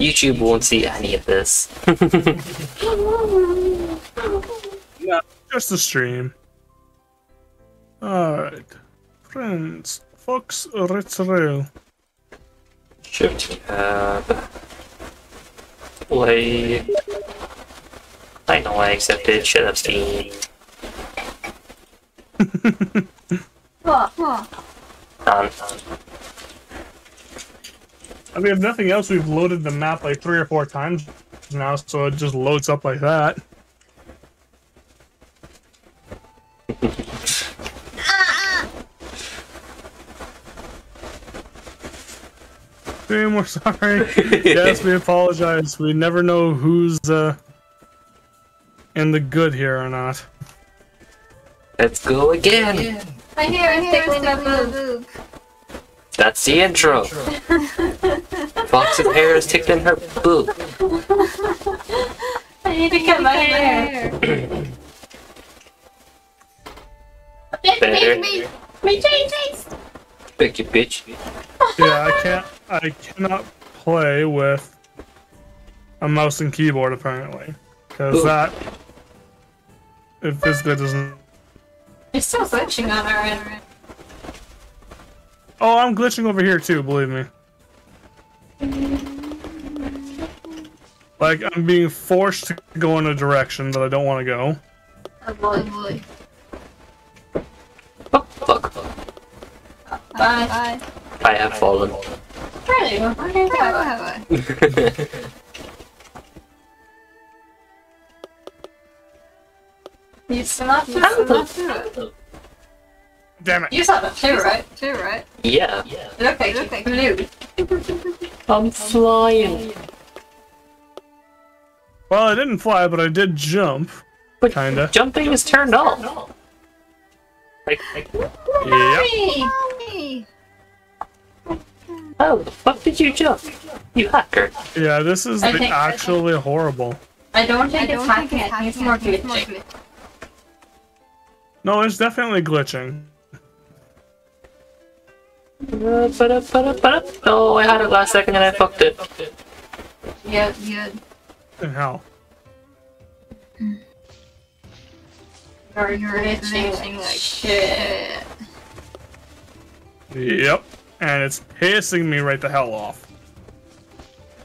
YouTube won't see any of this. no, just the stream. Alright. Friends, Fox Ritz Rail. Shift tab. Uh, play. I know I accepted. Shut up, Steam. What? What? Done. I mean, if nothing else, we've loaded the map like three or four times now, so it just loads up like that. Damn, we're sorry. yes, we apologize. We never know who's uh, in the good here or not. Let's go again. My hair is tickling my boob. That's the intro. Fox's hair is tickling her boob. I need to cut my hair. Better. Me, me, change. Pick you, bitch. Yeah, I can't. I cannot play with a mouse and keyboard apparently, because Ooh. that it physically doesn't. It's still glitching on our end. Oh, I'm glitching over here too. Believe me. Like I'm being forced to go in a direction that I don't want to go. Oh boy, boy. Oh, fuck. Bye. Bye. I have fallen. Really? Okay, bye. Bye. You still not do it. Damn it! You saw it too, right? Too, right? yeah. Okay, okay. Blue. I'm flying. Well, I didn't fly, but I did jump. But Kinda. jumping is turned off. Like, like, Yep. Oh, the fuck did you jump? You hacker. Yeah, this is I think- I actually horrible. I don't think it's hacking, I think it's more glitching. No, it's definitely glitching. Oh, I had it last second and I fucked it. Yeah, yeah. And how? Or you're glitching like shit. Yep. And it's pissing me right the hell off.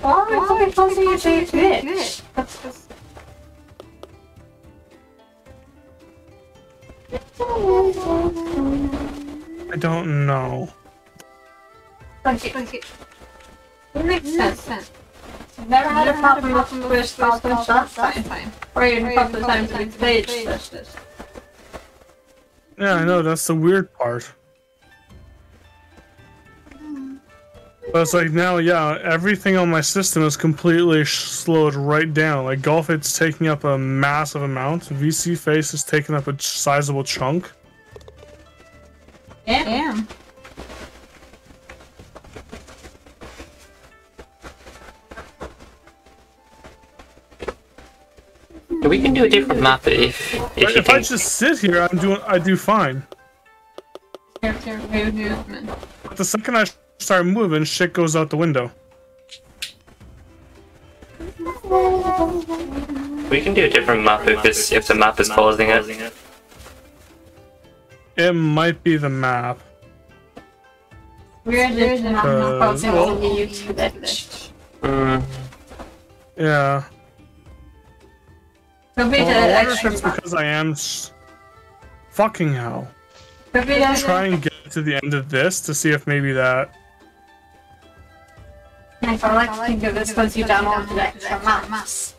Why am I supposed to say glitch? That's just... I don't know. Like it, like it. It makes sense. I've never had a problem with Squish, Squish, Squish, that's fine. Or even a couple of times with Stage, Squish, Squish. Yeah, I know, that's the weird part. But it's like now, yeah, everything on my system is completely slowed right down. Like Golf, it's taking up a massive amount. VC Face is taking up a sizable chunk. Do a different map if, if But if I just sit here, I'm doing, I do fine. But the second I start moving, shit goes out the window. We can do a different map if, this, if the map is causing it. It might be the map. Weird is not Uh, causing the YouTube glitch. Mm. Yeah. Could be Well, I wonder if extra it's because I am. Fucking hell. Could be the Try and get to the end of this to see if maybe that. I feel like to think of this because you downloaded the extra maps.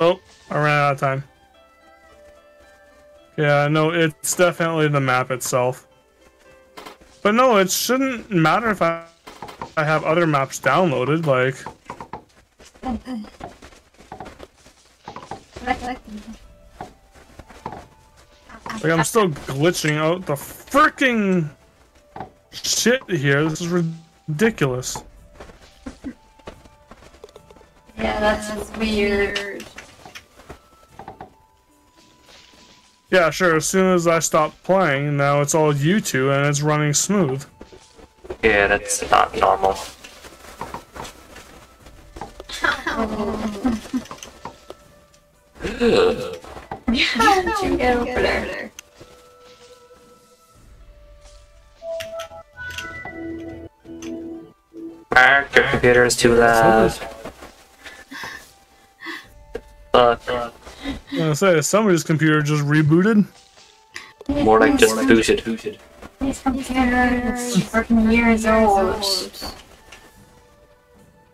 Oh, I ran out of time. Yeah, no, it's definitely the map itself. But no, it shouldn't matter if I, I have other maps downloaded. Like, like I'm still glitching out the freaking shit here. This is ridiculous. Yeah, that's weird. Yeah, sure. As soon as I stop playing, now it's all you two and it's running smooth. Yeah, that's not normal. Ugh. How did you get over there? Mark, your computer is too loud. Fuck. I'm gonna say somebody's computer just rebooted. More like just booted. These computers are years old.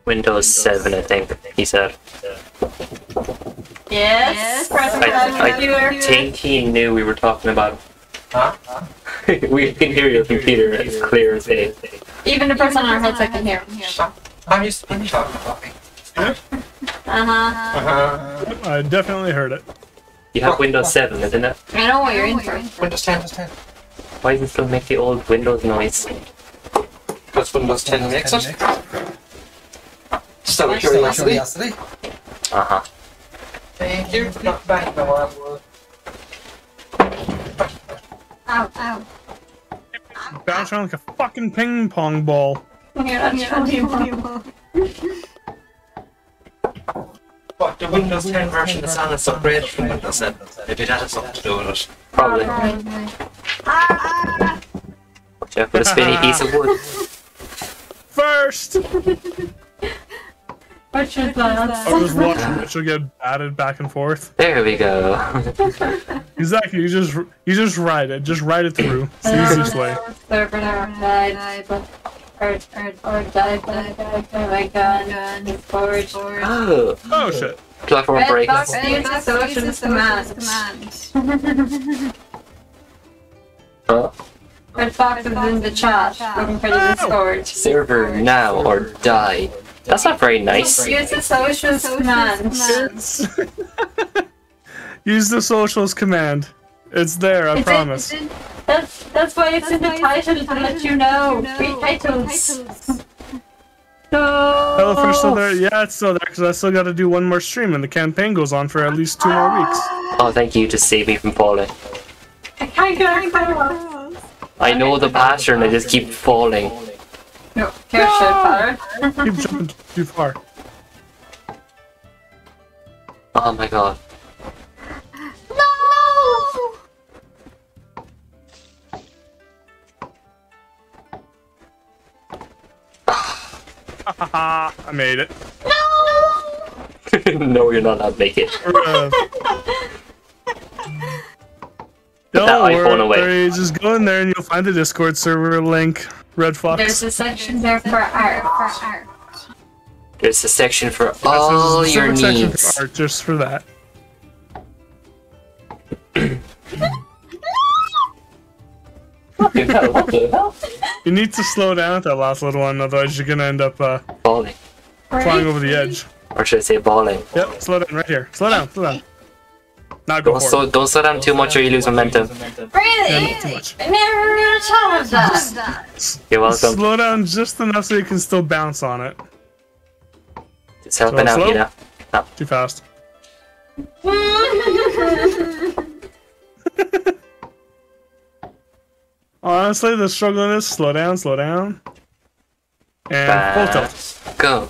Windows 7, I think, he said. Yes, press on I, I think he knew we were talking about. Huh? we can hear your computer as clear as day. Even the person on our headset can hear. I'm used to being talking about me. Uh huh. Uh-huh. I definitely heard it. You have Windows 7, isn't it? I know what you're in for. Windows 10, Windows 10. Why does it still make the old Windows noise? Because Windows 10 makes it. Still a curiosity. Uh huh. Thank you. Not back the one. Ow, ow. Bounce around like a fucking ping pong ball. Yeah, that's yeah, But the Windows 10 version is on its upgrade from Windows 7. Maybe that has something to do with it. Probably. Ah, Watch out for the spinny piece of wood. First! What should I was that? watching Mitchell get batted back and forth. There we go. Exactly, you just you just ride it. Just ride it through. It's the easiest way. But. Oh my god, his forge. oh, Oh shit. platform Red break. box uses solutions command. Huh? Oh. Red box is in the chat, looking for the oh. Discord. Server now or die. That's not very nice. Use the socials command. It's Use the socials command. It's there, I It's in- promise. it's in- That's that's why it's in the title to let you know. Free titles. Hello Fish still No. there? Yeah, it's still there because I still got to do one more stream and the campaign goes on for at least two more weeks. Oh, thank you to save me from falling. I can't get across. I know the pattern, I just keep falling. No, care shit, father. Keep jumping too far. Oh my god. No! Haha, I made it. no, no, you're not allowed to make it. Uh, that Don't iPhone away. worry, just go in there and you'll find the Discord server link. Red Fox. There's a section there for art. For art. There's a section for Yes, all there's a your section needs. for art just for that. You know, what the hell? You need to slow down at that last little one, otherwise you're gonna end up uh, Falling. flying over the edge. Or should I say balling? Yep, slow down right here. Slow down, slow down. Now go Don't, for slow, don't slow down too much or you lose momentum. Really? Yeah, too much. I never knew thought of that. You're welcome. Slow down just enough so you can still bounce on it. Just helping So out, slow? you know. Too fast. Honestly, the struggle is slow down, slow down. And full tilt. Fast. Go.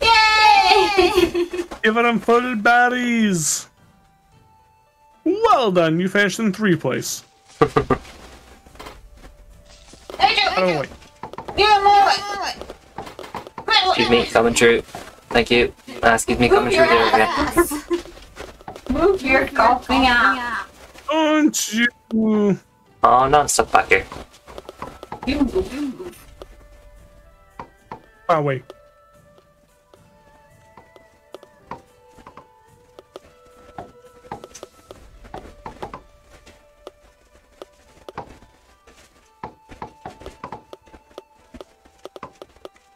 Yay! Give them full berries. Well done, you finished in three place. Oh wait. Excuse me, coming through. Thank you. Uh, excuse me, coming through there again. Move your golfing app. Don't you? Oh, no, I'm stuck back here. You move. Oh wait.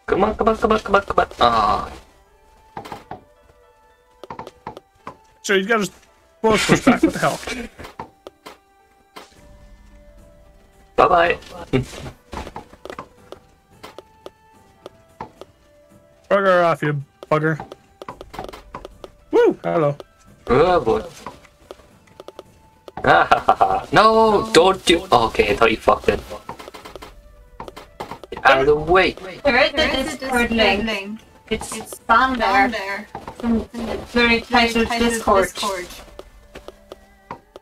Come on, come on, come on, come on, come on. Oh, So you gotta just both push back. What the hell? bye bye. Bugger off, you bugger. Woo! Hello. Oh boy. Ah, ha, ha, ha. no, don't do. Oh, okay, I thought you fucked it. Get out of the way. Where is the Discord link? It's it's down there. there. It's very tight to Discord.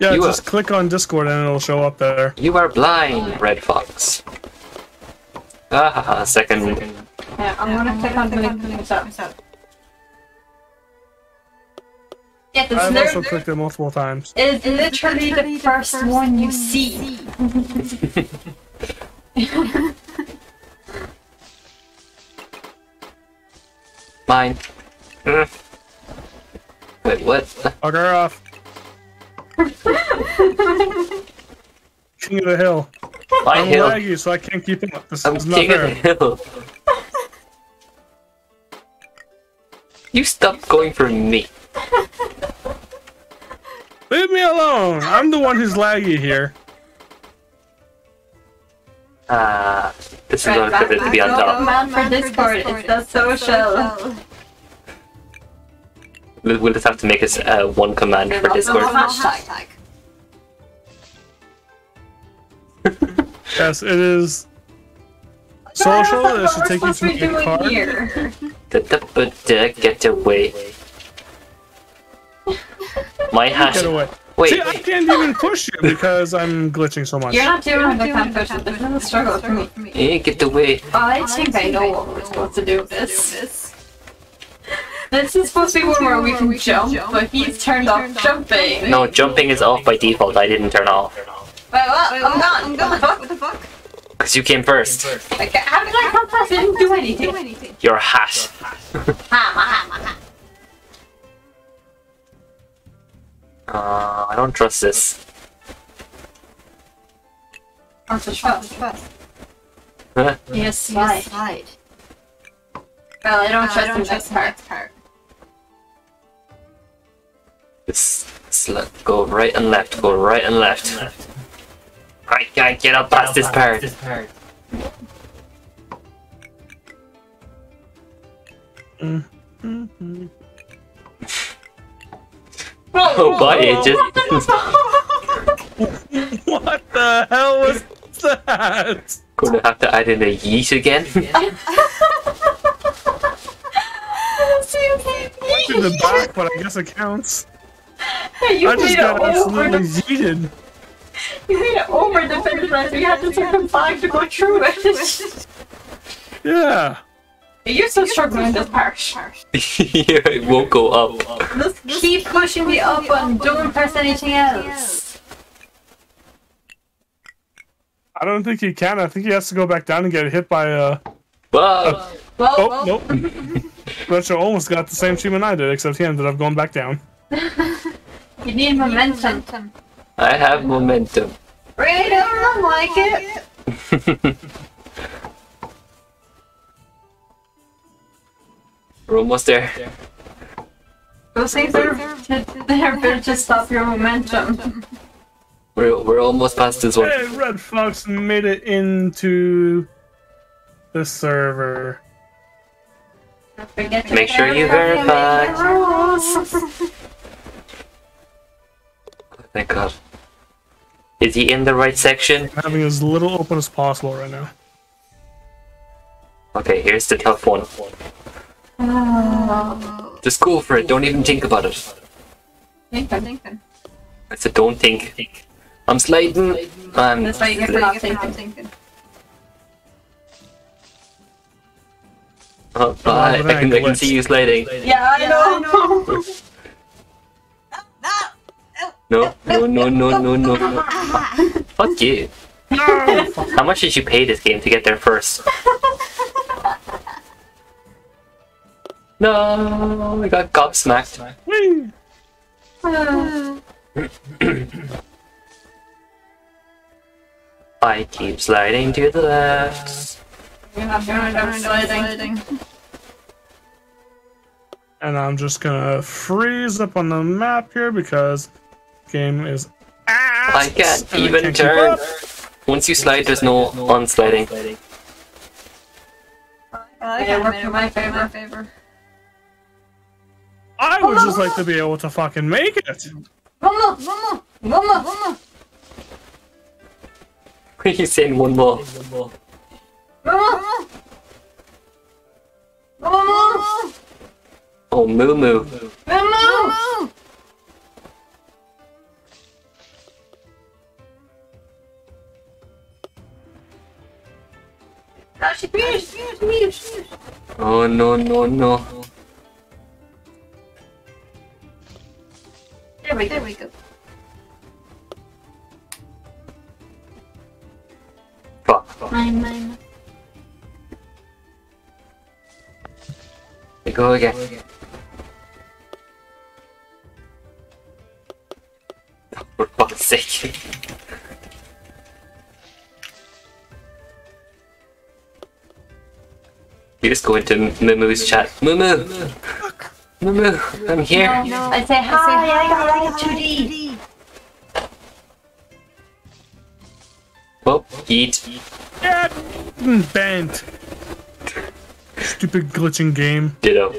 Yeah, You just are- click on Discord and it'll show up there. You are blind, Red Fox. Ah, ha, ha, second. Yeah, I'm gonna click on the link to this up. Yeah, I've this also clicked it multiple times. is literally the first one you see. Mine. Mm. Wait, what? Fuck her off. King of the hill. My I'm hill. laggy, so I can't keep up. This I'm is not king of the hill. You stop going for me. Leave me alone. I'm the one who's laggy here. Ah, this is Right, unfit to be on no top. command for Discord, it's the social. We'll, we'll just have to make us uh, one command for Discord. Hashtag. Yes, it is. Social. It should take you What to we're a doing card. here. Da, da, Get away. My hash. Get away. Wait, I can't even push you because I'm glitching so much. You're not doing the competition. This is a struggle for me. eh, get away. I think I know what we're supposed to do with this. This is supposed to be one where we can jump, but he's turned off jumping. No, jumping is off by default. I didn't turn off. Wait, what? I'm gone. I'm gone. What the fuck? Because you came first. Like, how did I come first? I didn't do anything. Your hat. Uh, I don't trust this. On the trust. Huh? Yes, slide. Well, I don't trust the next part. Just, just let- go right and left. Go right and left. I can't get up past this part. Oh, Oh, bye, it just What the hell was that? gonna have to add in a yeet again. In the back, but I guess it counts. You I just got absolutely the yeeted. you made it over the finish line. so You had to take them back to go through it. Yeah. You're still struggling this part. yeah, it won't go up. Just keep pushing me up and don't press anything else. I don't think he can. I think he has to go back down and get hit by uh, a. Whoa! Well, Oh, well, nope. Retro almost got the same achievement I did, except he ended up going back down. you need momentum. I have momentum. Really don't like it. We're almost there. Those things are they're built to stop your momentum. We're, we're almost past this one. Hey, Red Fox made it into the server. To Make sure you verify. Oh, thank God. Is he in the right section? Having as little open as possible right now. Okay, here's the tough one. Just go for it. Don't even think about it. Thinking, thinking. I said, don't think. I'm sliding. I'm. That's why you get for not thinking. Oh, bye. Oh, I can, I can see you sliding. Yeah, I know. No, no, no, no, no, no. no. Fuck you. How much did you pay this game to get there first? No, I got gobsmacked. Whee! I keep sliding to the left. You're not going down sliding. And I'm just gonna freeze up on the map here because game is ass. I can't and I even can't turn. Once you slide, there's no unsliding. Yeah, work in my favor. I would just like to be able to fucking make it. One more, one more, one more, one more, What are you saying? One more. one more. One more. Oh, Moo Moo. Moo! She finished, finished, finished, finished. Oh, no, no, no. There we go. There we go. Fuck. Mine, mine. We go again. For fuck's sake. You just go into Moo Moo's chat. Moo Moo! Moo Moo, I'm here. I say hi, I got 2D. Well, eat. Yeah, bent. Stupid glitching game. Ditto.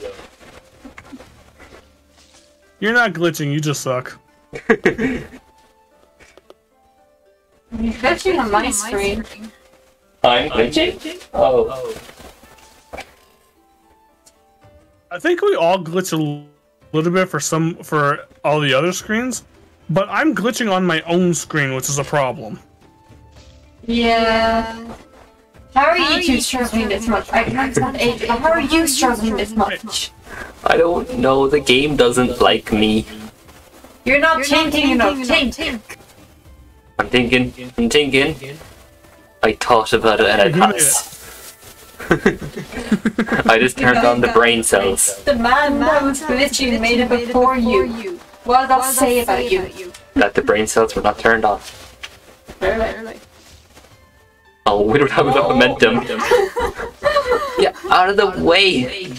You're not glitching, you just suck. You're glitching on my screen. I'm glitching? Oh. I think we all glitch a little bit for some for all the other screens, but I'm glitching on my own screen, which is a problem. Yeah. How are you two struggling this much? I can understand age, but how are you struggling this much? I don't know, the game doesn't like me. You're not thinking enough. Think. I'm thinking, I'm thinking. I thought about it and I You passed. I just turned on the brain cells. The man that was glitching made it before you. What does that say about you? That the brain cells were not turned on. Oh, we don't have enough momentum. Get out of the way!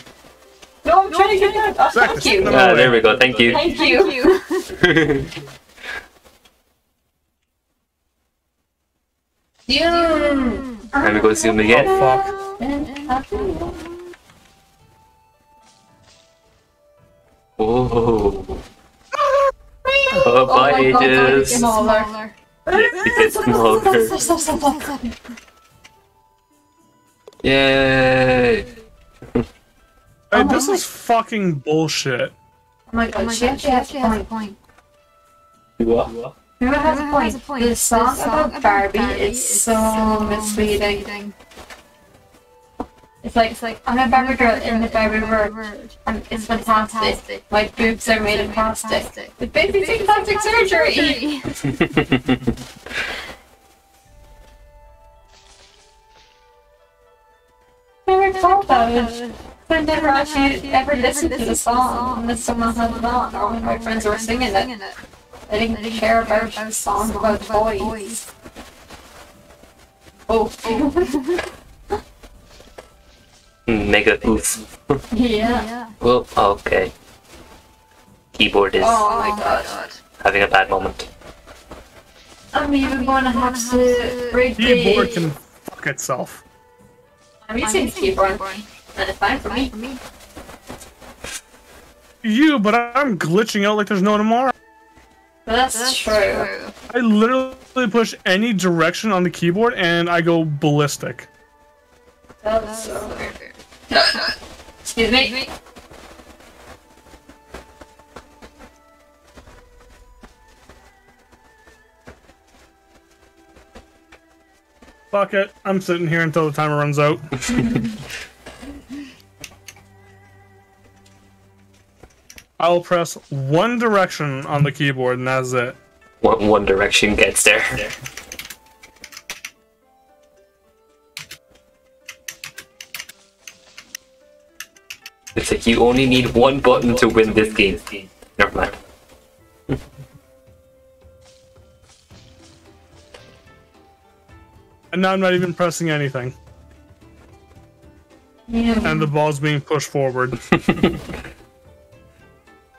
No, I'm trying to get out. Oh, thank you. Ah, there we go, thank you. Thank you. Zoom. Let me go zoom again. Fuck. Oh. Oh, bye, ages. Smaller. It's smaller. Yay! Hey, oh this is fucking bullshit. Oh my god, oh she actually has a point. What? Who has a point? The song about Barbie is so misleading. It's like, it's like, I'm a Barbie girl in the Barbie world, and it's fantastic. My boobs are made of plastic. The baby's in plastic surgery! Never thought about it. I never actually ever listened to the song unless someone had it on, or when my friends were singing it. I didn't care about a song about the boys. Oh, oh. Mega oof. yeah. Well, okay. Keyboard is Oh my god. having a bad moment. I'm even gonna have to break the... Keyboard can fuck itself. I'm using the keyboard, and it's fine for me. You, but I'm glitching out like there's no tomorrow. That's, true. I literally push any direction on the keyboard and I go ballistic. That's so weird. Excuse me. Fuck it. I'm sitting here until the timer runs out. I'll press one direction on the keyboard and that's it. One, one direction gets there. It's like you only need one button to win this game. Never mind. And now I'm not even pressing anything. Yeah. And the ball's being pushed forward.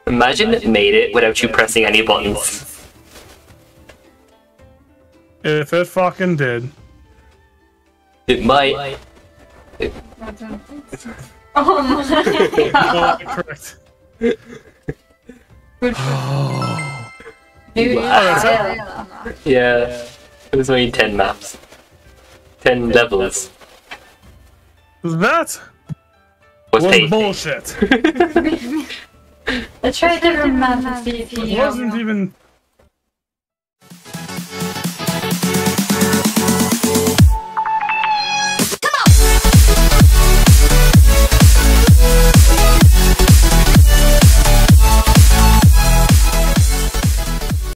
Imagine it made it without you pressing any buttons. if it fucking did. It might. Oh my Oh, correct. Dude, Wow. yeah. Yeah. It was only 10 maps. 10 levels. That? was was bullshit. Let's try a different map and see if It wasn't even